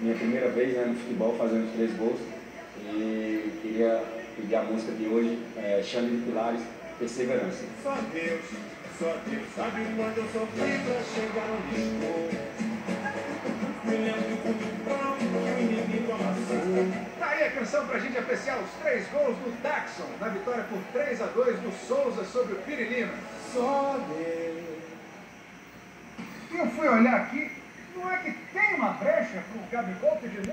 Minha primeira vez né, no futebol fazendo os três gols. E queria pedir a música de hoje, é, Xande de Pilares, Perseverança. Só Deus, só Deus sabe quando eu sofri pra chegar onde estou. Me lembro do futebol que o inimigo amassou. Tá aí a canção pra gente apreciar os três gols do Daxon, na vitória por 3 a 2 do Souza sobre o Pirilima. Só Deus. E eu fui olhar aqui, Gabigol pedir